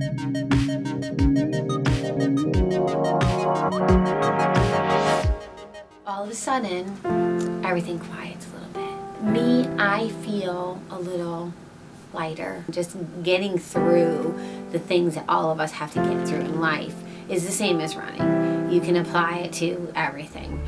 All of a sudden, everything quiets a little bit. Me, I feel a little lighter. Just getting through the things that all of us have to get through in life is the same as running. You can apply it to everything.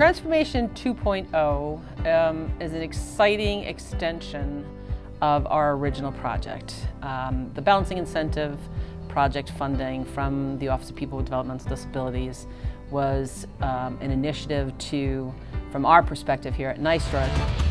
Transformation 2.0 um, is an exciting extension of our original project. Um, the Balancing Incentive project funding from the Office of People with Developmental Disabilities was um, an initiative to, from our perspective here at NYSTRA,